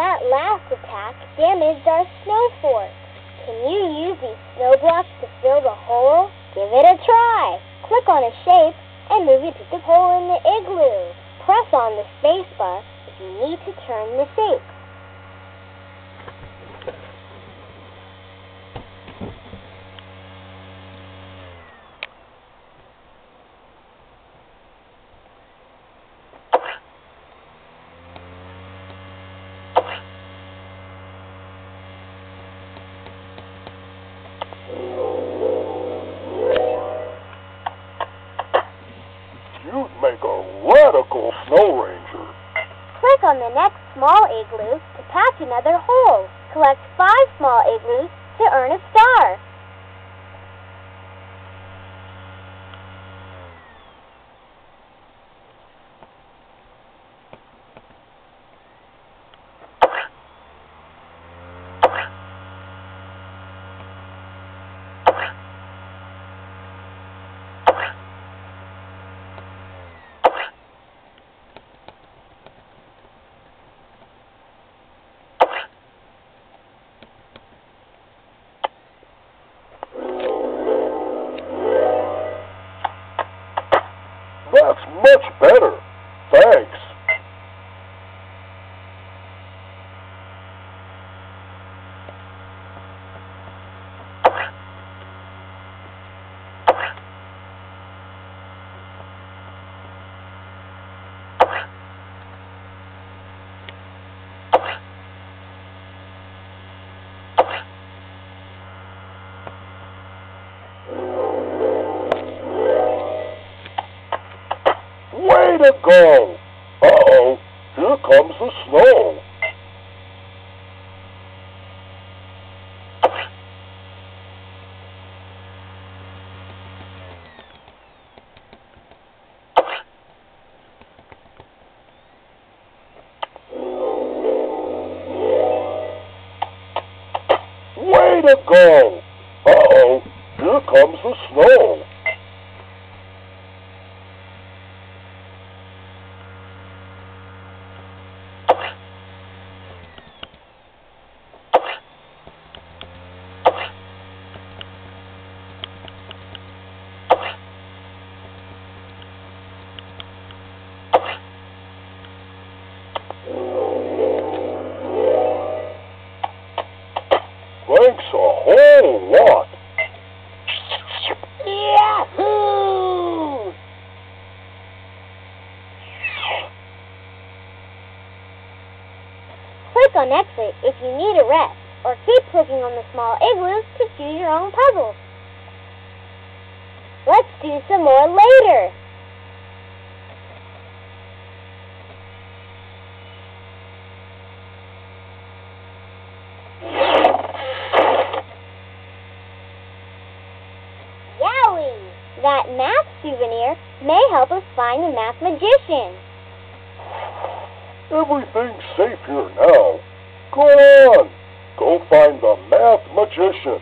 last attack damaged our snow fort. Can you use these snow blocks to fill the hole? Give it a try. Click on a shape and move it to the hole in the igloo. Press on the spacebar if you need to turn the shape. Click on the next small igloo to patch another hole. Collect five small igloos to earn a star. Much better. Way to go! Uh-oh, here comes the snow. Way to go! Uh-oh, here comes the snow. Click on exit if you need a rest, or keep clicking on the small igloos to do your own puzzles. Let's do some more later. Yowie! That math souvenir may help us find the math magician. Everything's safe here now. Go on. Go find the math magician.